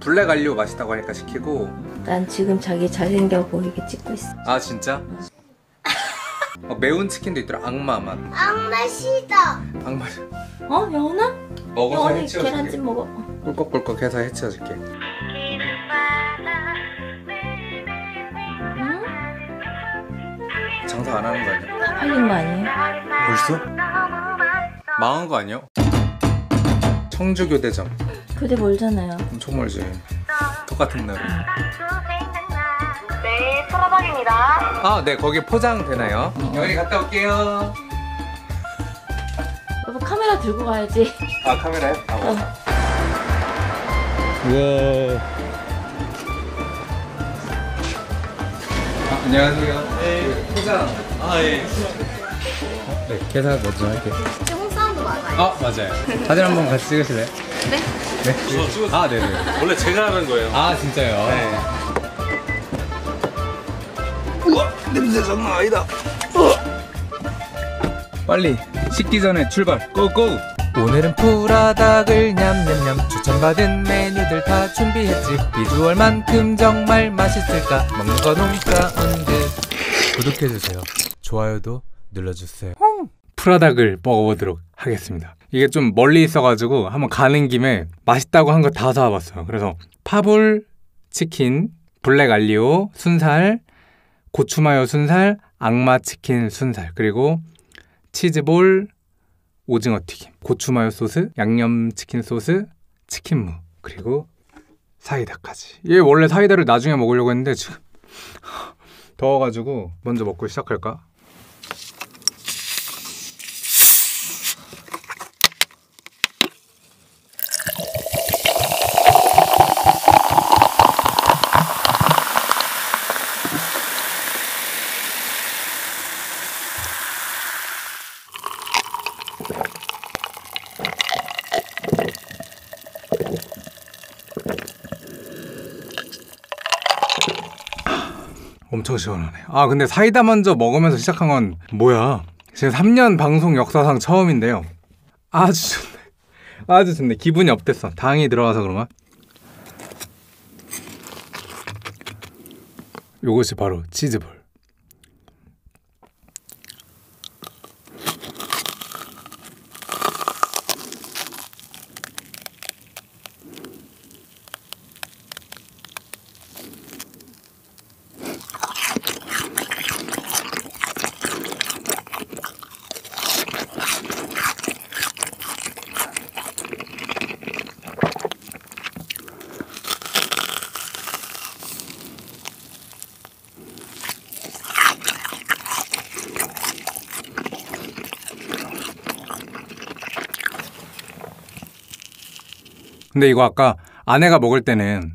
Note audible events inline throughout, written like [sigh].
블랙 알리오 맛있다고 하니까 시키고 난 지금 자기 잘생겨 보이게 찍고 있어. 아 진짜? 어, 매운 치킨도 있더라 악마 맛 악마 싫어. 악마 어, 여운아? 먹어서 여운이 해치워줄게 계란찜 먹어. 어. 꿀꺽꿀꺽 해서 해치워줄게 응? 장사 안 하는 거 아니야? 다 팔린 거 아니에요? 벌써? 망한 거 아니야? 청주교대점 교대 멀잖아요. 엄청 멀지 똑같은 날 네, 프라방입니다. 아, 네, 거기 포장 되나요? 여기 갔다 올게요. 여보 카메라 들고 가야지. 아, 카메라요? 아, 어. 우와. 아, 안녕하세요. 네. 포장. 아 예. 네, 계산 먼저 할게요. 맞아요. 아, 맞아요. 사진 한번 같이 찍으실래요? 네. 네. 저 찍었어요. 아, 네네. 원래 제가 하는 거예요. 아, 진짜요? 네. 냄새 장난 아니다. 빨리 식기 전에 출발. 고고. 오늘은 프라닭을 냠냠냠 추천받은 메뉴들 다 준비했지 비주얼만큼 정말 맛있을까 먹는 거 농사운드 구독해주세요 좋아요도 눌러주세요 푸라닭을 먹어보도록 하겠습니다 이게 좀 멀리 있어가지고 한번 가는 김에 맛있다고 한 거 다 사와봤어요 그래서 파불로 치킨 블랙 알리오 순살 고추마요 순살, 악마 치킨 순살, 그리고 치즈볼, 오징어 튀김, 고추마요 소스, 양념 치킨 소스, 치킨무, 그리고 사이다까지. 얘 원래 사이다를 나중에 먹으려고 했는데 지금 [laughs] 더워가지고 먼저 먹고 시작할까? 엄청 시원하네. 아 근데 사이다 먼저 먹으면서 시작한 건 뭐야? 지금 3년 방송 역사상 처음인데요. 아주 좋네. 아주 좋네. 기분이 업됐어. 당이 들어가서 그런가? 요것이 바로 치즈볼. 근데 이거 아까 아내가 먹을 때는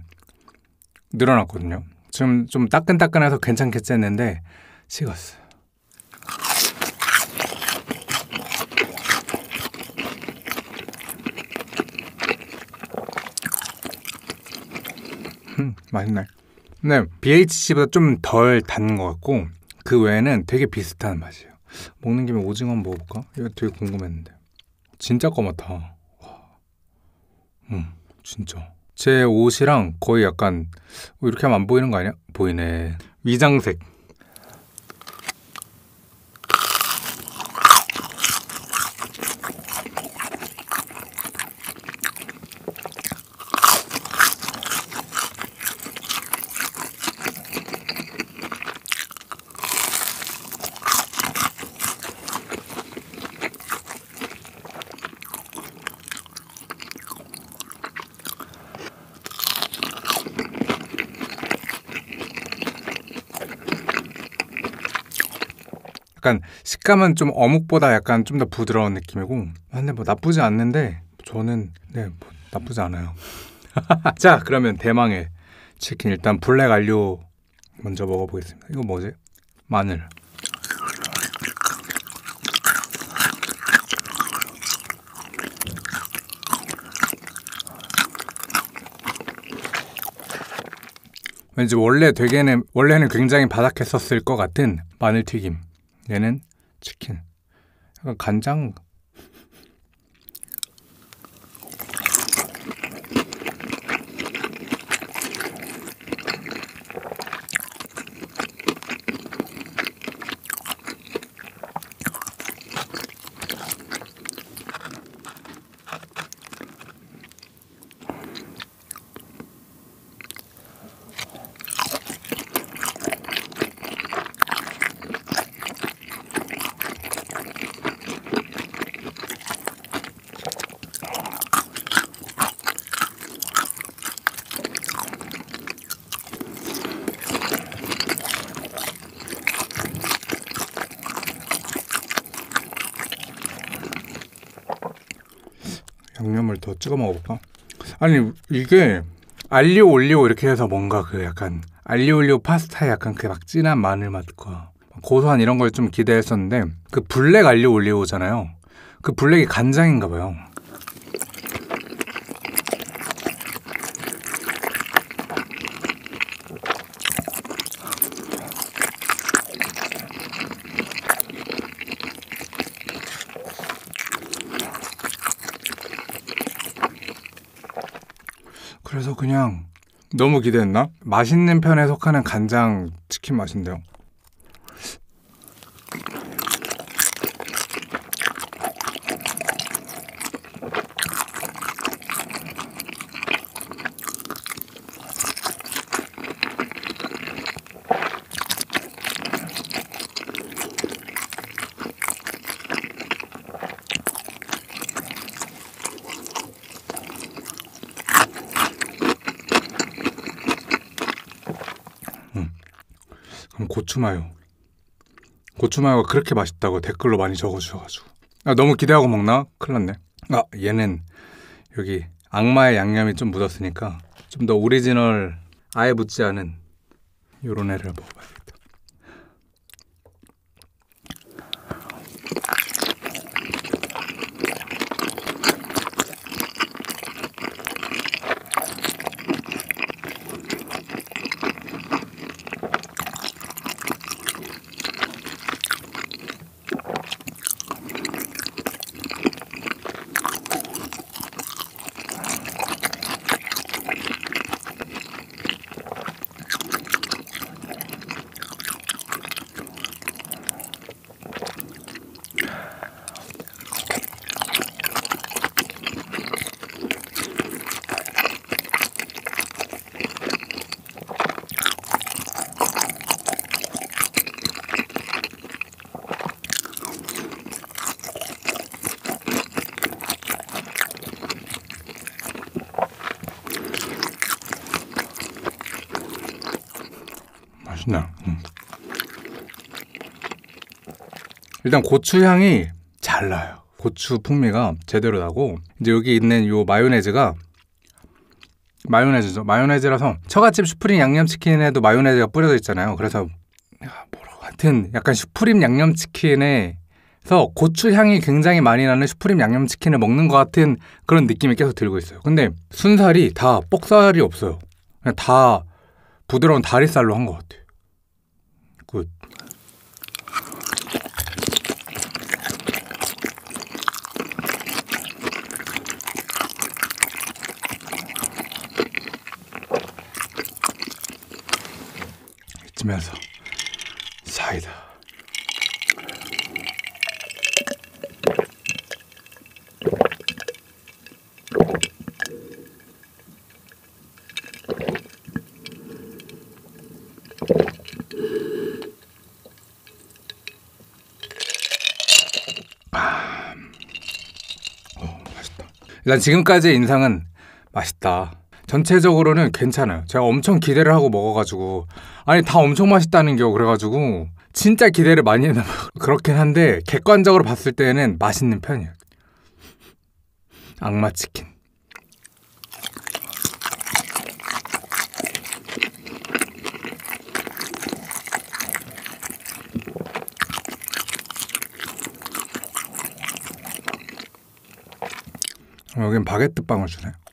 늘어났거든요. 지금 좀 따끈따끈해서 괜찮겠지 했는데 식었어요. 음, 맛있네. 근데 BHC보다 좀 덜 단 것 같고 그 외에는 되게 비슷한 맛이에요. 먹는 김에 오징어 한번 먹어볼까? 이거 되게 궁금했는데 진짜 까맣다. 와. 음, 진짜. 제 옷이랑 거의 약간 어, 이렇게 하면 안 보이는 거 아니야? 보이네. 위장색. 약간 식감은 좀 어묵보다 약간 좀 더 부드러운 느낌이고 아, 근데 뭐 나쁘지 않는데 저는 네 뭐 나쁘지 않아요. [laughs] 자 그러면 대망의 치킨 일단 블랙 알료 먼저 먹어보겠습니다. 이거 뭐지? 마늘. 왠지 원래 되게는 원래는 굉장히 바삭했었을 것 같은 마늘 튀김. 얘는 치킨. 약간 간장. 더 찍어 먹어볼까? 아니 이게 알리오 올리오 이렇게 해서 뭔가 그 약간 알리오 올리오 파스타에 약간 그 막 진한 마늘 맛과 고소한 이런 걸 좀 기대했었는데 그 블랙 알리오 올리오잖아요. 그 블랙이 간장인가 봐요. 그래서 그냥 너무 기대했나? 맛있는 편에 속하는 간장 치킨 맛인데요. 그럼 고추마요. 고추마요가 그렇게 맛있다고 댓글로 많이 적어주셔가지고 아, 너무 기대하고 먹나? 큰일 났네. 아 얘는 여기 악마의 양념이 좀 묻었으니까 좀 더 오리지널 아예 묻지 않은 요런 애를 먹어봐야 맛있네. 음. 일단 고추 향이 잘 나요. 고추 풍미가 제대로 나고 이제 여기 있는 요 마요네즈가 마요네즈죠. 마요네즈라서 처갓집 슈프림 양념치킨에도 마요네즈가 뿌려져 있잖아요. 그래서 야, 뭐라고 하여튼 약간 슈프림 양념치킨에서 고추 향이 굉장히 많이 나는 슈프림 양념치킨을 먹는 것 같은 그런 느낌이 계속 들고 있어요. 근데 순살이 다 뻑살이 없어요. 그냥 다 부드러운 다리살로 한 것 같아요. 이쯤에서 사이다. 맛있다. 일단 지금까지의 인상은 맛있다. 전체적으로는 괜찮아요. 제가 엄청 기대를 하고 먹어가지고 아니 다 엄청 맛있다는 겨 그래가지고 진짜 기대를 많이 했나 봐요. [laughs] 그렇긴 한데 객관적으로 봤을 때는 맛있는 편이에요. 악마 치킨. 여긴 바게트 빵을 주네. 요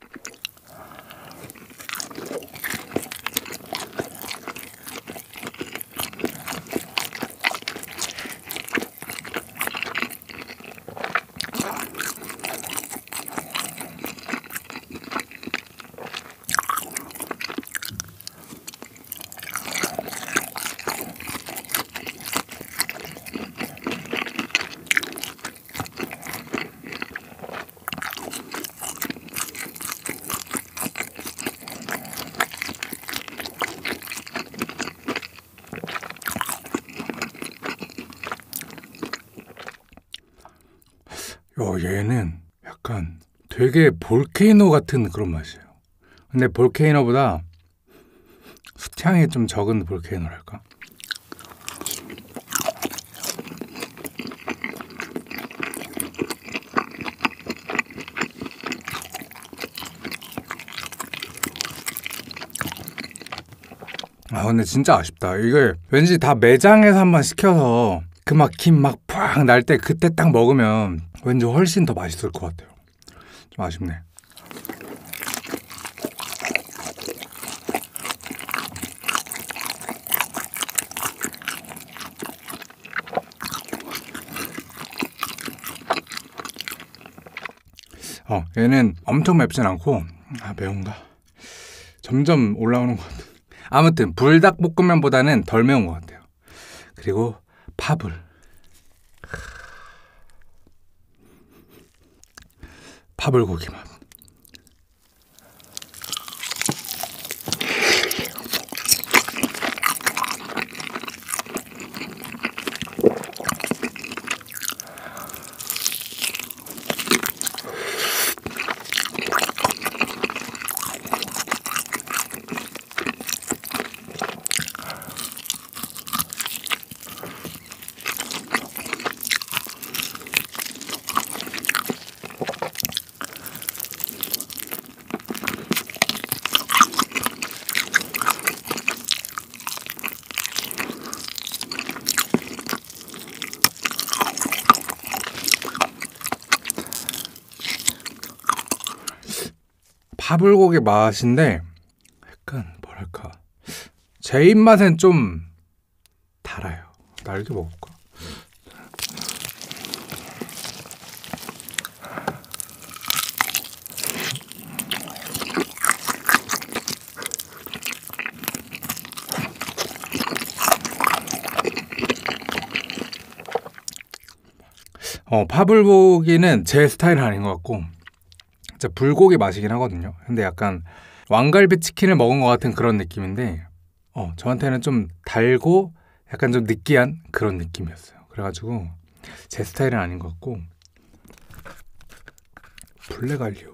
어, 얘는 약간 되게 볼케이노 같은 그런 맛이에요. 근데 볼케이노보다 수향이 좀 적은 볼케이노랄까? 아 근데 진짜 아쉽다 이걸 왠지 다 매장에서 한번 시켜서 그 막 김 막 팍 날 때 그때 딱 먹으면 왠지 훨씬 더 맛있을 것 같아요. 좀 아쉽네. 어, 얘는 엄청 맵진 않고 아 매운가? 점점 올라오는 것 같아. 아무튼 불닭볶음면보다는 덜 매운 것 같아요. 그리고 파불. 파불고기 맛. 파불고기 맛인데 약간 뭐랄까 제 입맛엔 좀 달아요. 날개 먹을까? 어, 파불고기는 제 스타일은 아닌 것 같고 진짜 불고기 맛이긴 하거든요. 근데 약간 왕갈비 치킨을 먹은 것 같은 그런 느낌인데, 어, 저한테는 좀 달고 약간 좀 느끼한 그런 느낌이었어요. 그래가지고 제 스타일은 아닌 것 같고, 블랙알리오.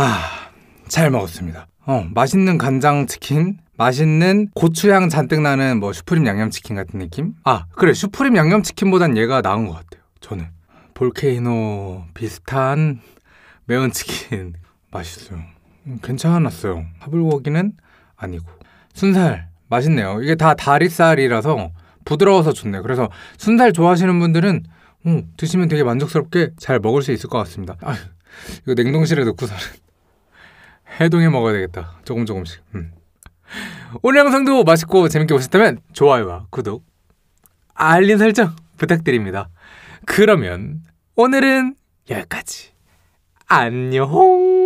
아, 잘 먹었습니다. 어, 맛있는 간장 치킨, 맛있는 고추향 잔뜩 나는 뭐 슈프림 양념치킨 같은 느낌? 아, 그래. 슈프림 양념치킨보단 얘가 나은 것 같아요. 저는. 볼케이노 비슷한 매운 치킨 [laughs] 맛있어요. 음, 괜찮았어요. 하불고기는 아니고. 순살 맛있네요. 이게 다 다리살이라서 부드러워서 좋네요. 그래서 순살 좋아하시는 분들은 음, 드시면 되게 만족스럽게 잘 먹을 수 있을 것 같습니다. 아, 이거 냉동실에 넣고서는 해동해 먹어야 되겠다. 조금 조금씩. 음. 오늘 영상도 맛있고 재밌게 보셨다면 좋아요와 구독, 알림 설정 부탁드립니다. 그러면 오늘은 여기까지. 안녕.